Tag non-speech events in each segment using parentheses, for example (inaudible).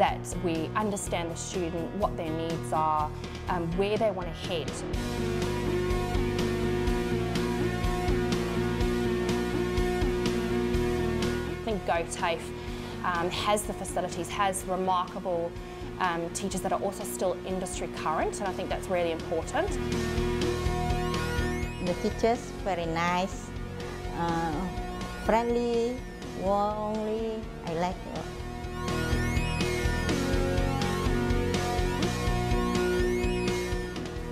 that we understand the student, what their needs are, um, where they want to head. I think GoTAFE um, has the facilities, has remarkable um, teachers that are also still industry current, and I think that's really important. The teachers very nice, uh, friendly, warmly. I like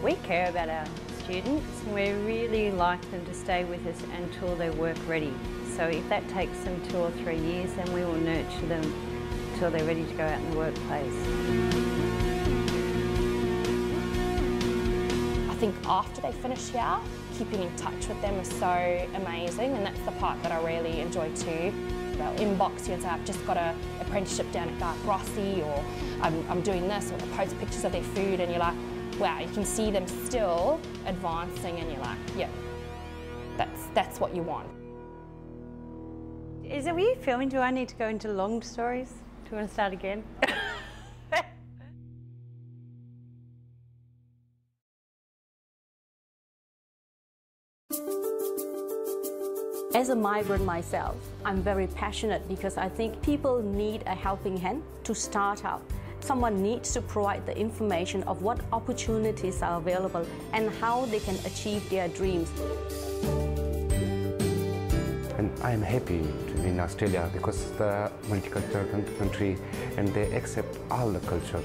We care about our students and we really like them to stay with us until they're work ready. So if that takes them two or three years, then we will nurture them until they're ready to go out in the workplace. I think after they finish here, keeping in touch with them is so amazing and that's the part that I really enjoy too. They'll inbox you and say, I've just got an apprenticeship down at Garth Rossi or I'm, I'm doing this or they post pictures of their food and you're like, wow, you can see them still advancing and you're like, yeah, that's, that's what you want. Is it were you filming? Do I need to go into long stories? Do you want to start again? (laughs) As a migrant myself, I'm very passionate because I think people need a helping hand to start out. Someone needs to provide the information of what opportunities are available and how they can achieve their dreams. And I'm happy to be in Australia because it's a multicultural country and they accept all the cultures.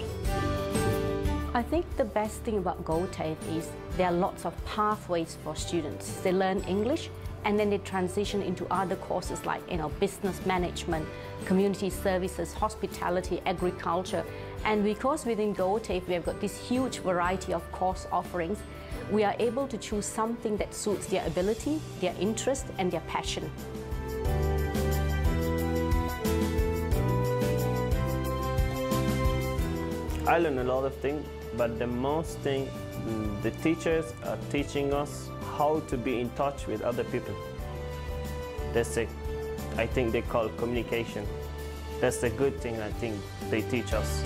I think the best thing about GoTAFE is there are lots of pathways for students. They learn English and then they transition into other courses like you know business management, community services, hospitality, agriculture. And because within GoTAFE we have got this huge variety of course offerings, we are able to choose something that suits their ability, their interest and their passion. I learned a lot of things, but the most thing, mm, the teachers are teaching us how to be in touch with other people. That's a, I think they call communication. That's the good thing I think they teach us.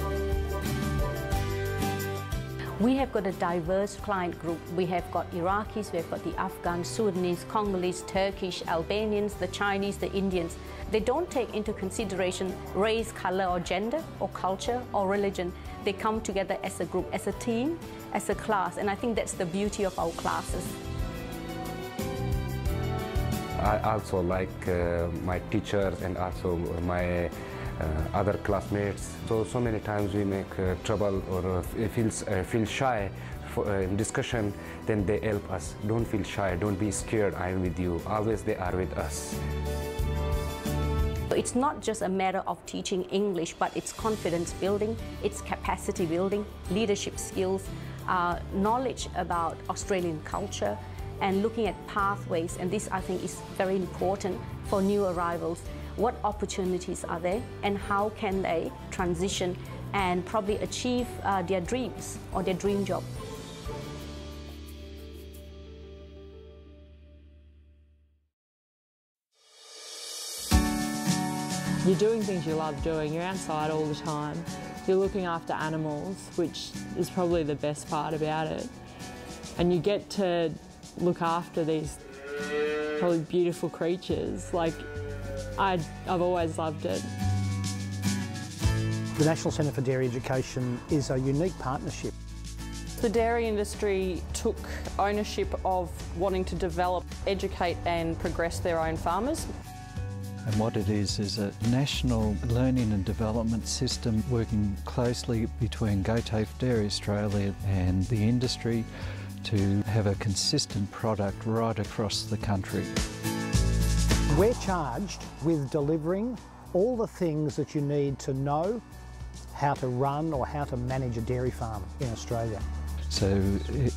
We have got a diverse client group. We have got Iraqis, we have got the Afghans, Sudanese, Congolese, Turkish, Albanians, the Chinese, the Indians. They don't take into consideration race, color or gender or culture or religion. They come together as a group, as a team, as a class, and I think that's the beauty of our classes. I also like uh, my teachers and also my uh, other classmates. So, so many times we make uh, trouble or uh, feel, uh, feel shy for, uh, in discussion, then they help us. Don't feel shy, don't be scared, I'm with you. Always they are with us. It's not just a matter of teaching English, but it's confidence building, it's capacity building, leadership skills, knowledge about Australian culture, and looking at pathways. And this, I think, is very important for new arrivals. What opportunities are there, and how can they transition and probably achieve uh, their dreams or their dream job? You're doing things you love doing, you're outside all the time, you're looking after animals, which is probably the best part about it. And you get to look after these probably beautiful creatures. Like, I, I've always loved it. The National Centre for Dairy Education is a unique partnership. The dairy industry took ownership of wanting to develop, educate and progress their own farmers. And what it is is a national learning and development system working closely between GoTAFE Dairy Australia and the industry to have a consistent product right across the country. We're charged with delivering all the things that you need to know how to run or how to manage a dairy farm in Australia. So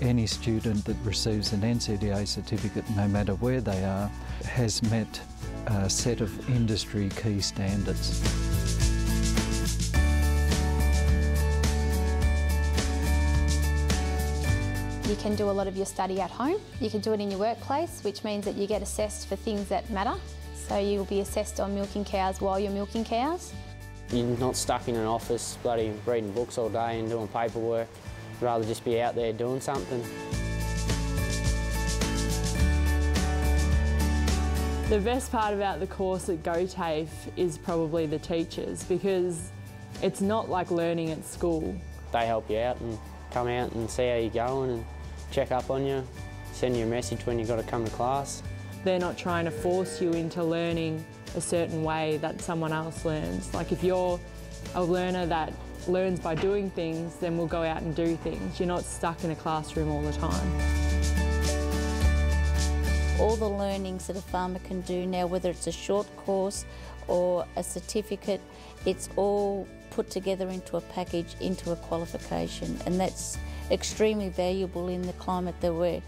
any student that receives an NCDA certificate, no matter where they are, has met a set of industry key standards. You can do a lot of your study at home. You can do it in your workplace, which means that you get assessed for things that matter. So you'll be assessed on milking cows while you're milking cows. You're not stuck in an office bloody reading books all day and doing paperwork. rather just be out there doing something. The best part about the course at GoTAFE is probably the teachers because it's not like learning at school. They help you out and come out and see how you're going and check up on you, send you a message when you've got to come to class. They're not trying to force you into learning a certain way that someone else learns. Like if you're a learner that learns by doing things, then we'll go out and do things. You're not stuck in a classroom all the time. All the learnings that a farmer can do now, whether it's a short course or a certificate, it's all put together into a package, into a qualification, and that's extremely valuable in the climate that we're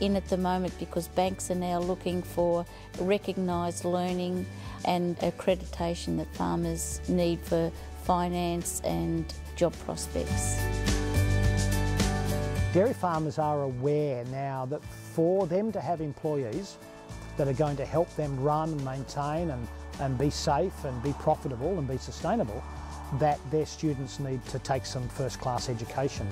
in at the moment because banks are now looking for recognised learning and accreditation that farmers need for finance and job prospects. Dairy farmers are aware now that for them to have employees that are going to help them run and maintain and, and be safe and be profitable and be sustainable, that their students need to take some first class education.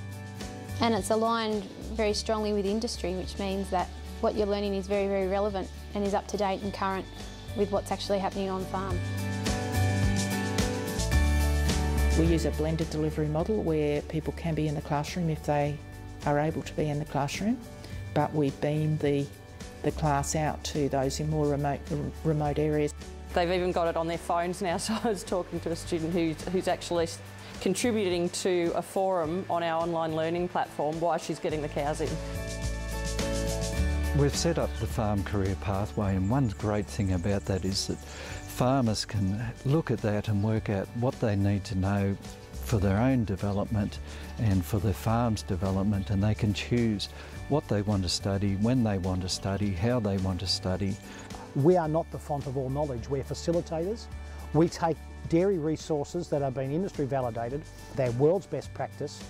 And it's aligned very strongly with industry, which means that what you're learning is very, very relevant and is up to date and current with what's actually happening on farm. We use a blended delivery model where people can be in the classroom if they are able to be in the classroom, but we beam the, the class out to those in more remote, remote areas. They've even got it on their phones now, (laughs) so I was talking to a student who's, who's actually contributing to a forum on our online learning platform while she's getting the cows in. We've set up the farm career pathway and one great thing about that is that farmers can look at that and work out what they need to know for their own development and for their farm's development and they can choose what they want to study, when they want to study, how they want to study. We are not the font of all knowledge, we're facilitators. We take dairy resources that have been industry validated, they're world's best practice,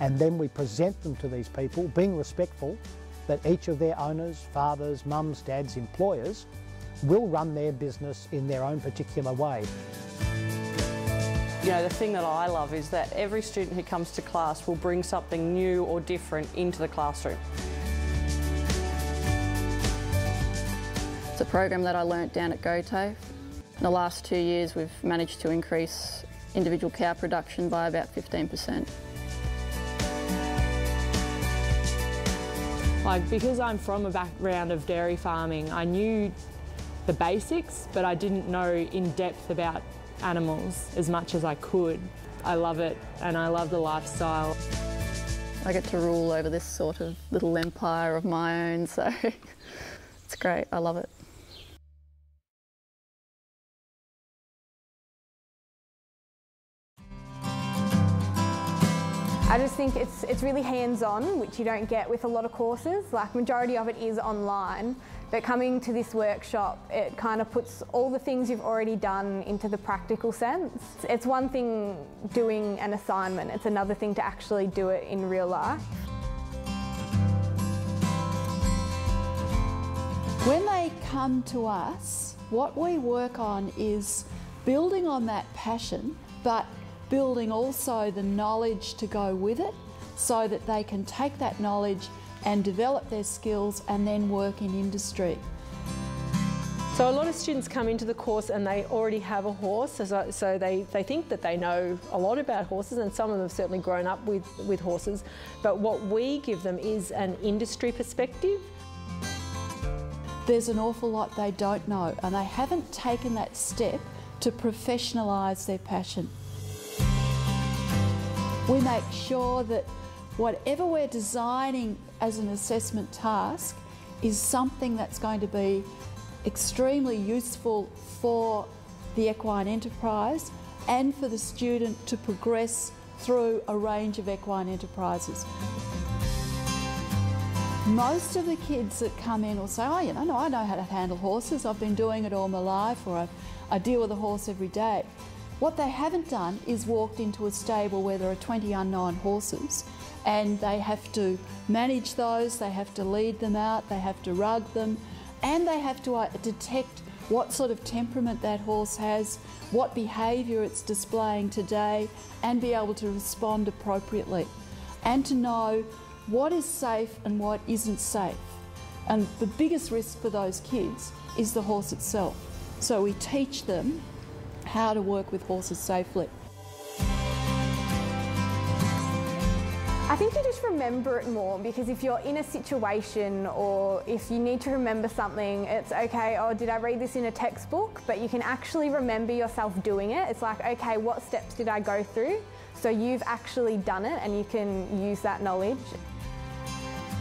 and then we present them to these people, being respectful that each of their owners, fathers, mums, dads, employers will run their business in their own particular way. You know, the thing that I love is that every student who comes to class will bring something new or different into the classroom. It's a program that I learnt down at GoTAFE. In the last two years we've managed to increase individual cow production by about 15%. Like because I'm from a background of dairy farming, I knew the basics, but I didn't know in depth about animals as much as I could. I love it and I love the lifestyle. I get to rule over this sort of little empire of my own, so (laughs) it's great. I love it. I just think it's, it's really hands-on, which you don't get with a lot of courses. Like majority of it is online, but coming to this workshop, it kind of puts all the things you've already done into the practical sense. It's one thing doing an assignment, it's another thing to actually do it in real life. When they come to us, what we work on is building on that passion, but building also the knowledge to go with it so that they can take that knowledge and develop their skills and then work in industry. So a lot of students come into the course and they already have a horse, so they, they think that they know a lot about horses and some of them have certainly grown up with, with horses. But what we give them is an industry perspective. There's an awful lot they don't know and they haven't taken that step to professionalise their passion. We make sure that whatever we're designing as an assessment task is something that's going to be extremely useful for the equine enterprise and for the student to progress through a range of equine enterprises. Most of the kids that come in will say, oh, you know, no, I know how to handle horses, I've been doing it all my life, or I, I deal with a horse every day. What they haven't done is walked into a stable where there are 20 unknown horses and they have to manage those, they have to lead them out, they have to rug them, and they have to uh, detect what sort of temperament that horse has, what behaviour it's displaying today, and be able to respond appropriately. And to know what is safe and what isn't safe. And the biggest risk for those kids is the horse itself. So we teach them how to work with horses safely. I think you just remember it more because if you're in a situation or if you need to remember something, it's okay, oh, did I read this in a textbook? But you can actually remember yourself doing it. It's like, okay, what steps did I go through? So you've actually done it and you can use that knowledge.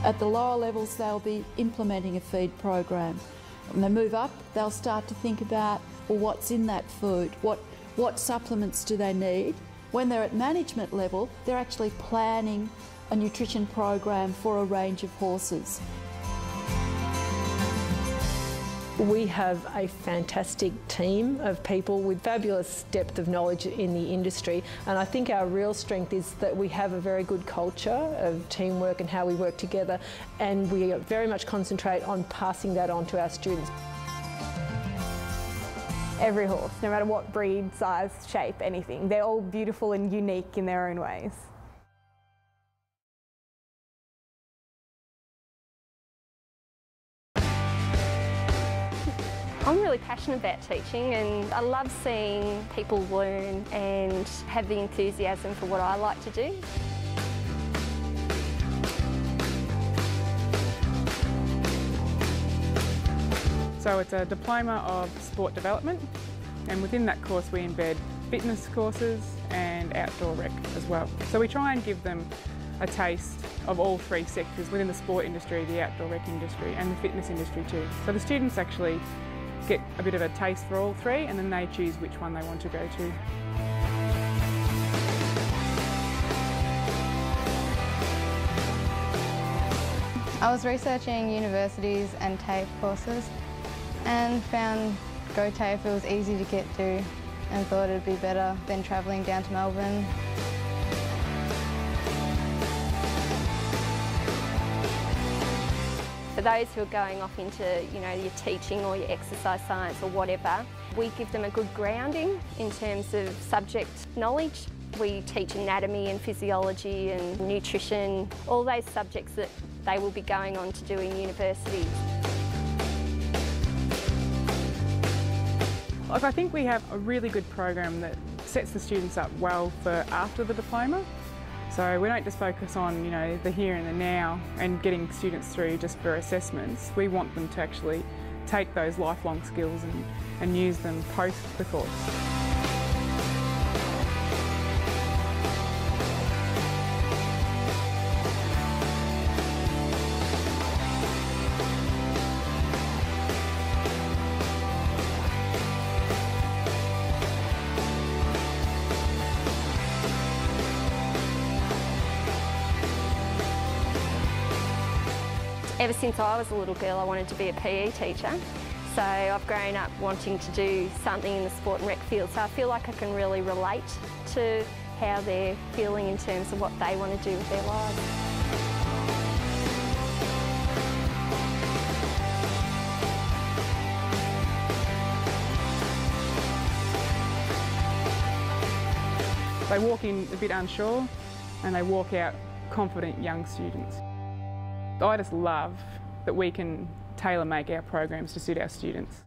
At the lower levels, they'll be implementing a feed program. When they move up, they'll start to think about, well, what's in that food? What, what supplements do they need? When they're at management level, they're actually planning a nutrition program for a range of horses. We have a fantastic team of people with fabulous depth of knowledge in the industry and I think our real strength is that we have a very good culture of teamwork and how we work together and we very much concentrate on passing that on to our students. Every horse, no matter what breed, size, shape, anything, they're all beautiful and unique in their own ways. I'm really passionate about teaching and I love seeing people learn and have the enthusiasm for what I like to do. So it's a diploma of sport development and within that course we embed fitness courses and outdoor rec as well. So we try and give them a taste of all three sectors within the sport industry, the outdoor rec industry and the fitness industry too. So the students actually get a bit of a taste for all three and then they choose which one they want to go to. I was researching universities and TAFE courses and found Go TAFE it was easy to get to and thought it'd be better than travelling down to Melbourne. For those who are going off into you know, your teaching or your exercise science or whatever, we give them a good grounding in terms of subject knowledge. We teach anatomy and physiology and nutrition, all those subjects that they will be going on to do in university. Look, I think we have a really good program that sets the students up well for after the diploma. So we don't just focus on, you know, the here and the now and getting students through just for assessments. We want them to actually take those lifelong skills and, and use them post the course. Ever since I was a little girl, I wanted to be a PE teacher. So I've grown up wanting to do something in the sport and rec field. So I feel like I can really relate to how they're feeling in terms of what they want to do with their lives. They walk in a bit unsure and they walk out confident young students. I just love that we can tailor make our programs to suit our students.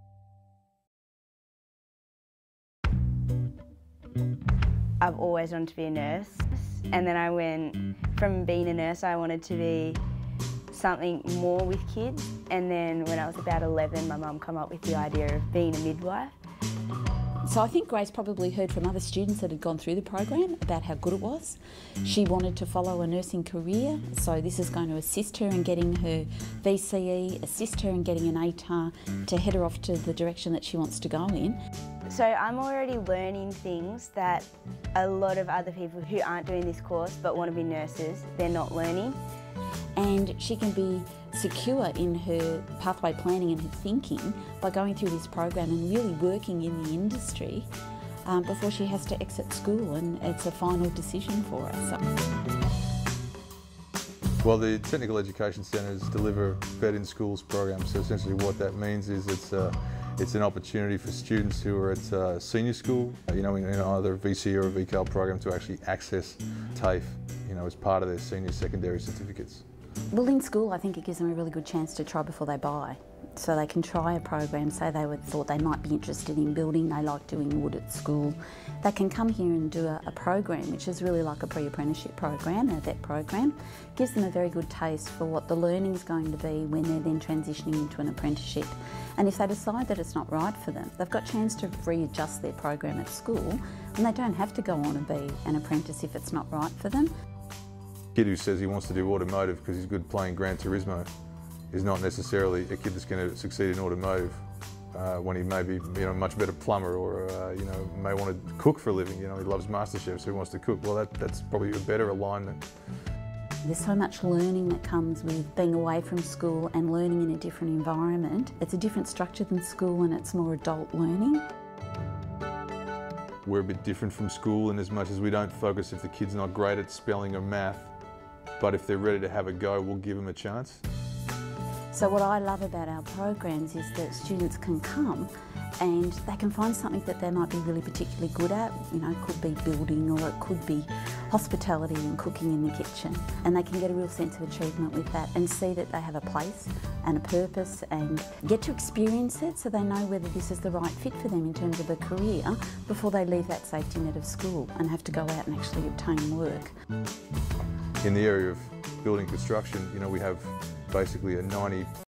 I've always wanted to be a nurse and then I went from being a nurse I wanted to be something more with kids and then when I was about 11 my mum came up with the idea of being a midwife so I think Grace probably heard from other students that had gone through the program about how good it was. She wanted to follow a nursing career, so this is going to assist her in getting her VCE, assist her in getting an ATAR to head her off to the direction that she wants to go in. So I'm already learning things that a lot of other people who aren't doing this course but want to be nurses, they're not learning. And she can be secure in her pathway planning and her thinking by going through this program and really working in the industry um, before she has to exit school and it's a final decision for. So. Well, the Technical Education Centres deliver VET in Schools program. So essentially what that means is it's a, It's an opportunity for students who are at uh, senior school, you know, in, in either a VCE or a VCAL program to actually access TAFE, you know, as part of their senior secondary certificates. Well, in school, I think it gives them a really good chance to try before they buy. So they can try a program, say they would, thought they might be interested in building, they like doing wood at school. They can come here and do a, a program, which is really like a pre-apprenticeship program, a VET program. Gives them a very good taste for what the learning is going to be when they're then transitioning into an apprenticeship. And if they decide that it's not right for them, they've got a chance to readjust their program at school and they don't have to go on and be an apprentice if it's not right for them. kid who says he wants to do automotive because he's good playing Gran Turismo is not necessarily a kid that's going to succeed in automotive uh, when he may be you know, a much better plumber or uh, you know, may want to cook for a living. You know, he loves MasterChef, so he wants to cook. Well, that, that's probably a better alignment. There's so much learning that comes with being away from school and learning in a different environment. It's a different structure than school and it's more adult learning. We're a bit different from school in as much as we don't focus if the kid's not great at spelling or math, but if they're ready to have a go, we'll give them a chance. So what I love about our programs is that students can come and they can find something that they might be really particularly good at. You know, it could be building or it could be hospitality and cooking in the kitchen. And they can get a real sense of achievement with that and see that they have a place and a purpose and get to experience it so they know whether this is the right fit for them in terms of a career before they leave that safety net of school and have to go out and actually obtain work. In the area of building construction, you know, we have basically a 90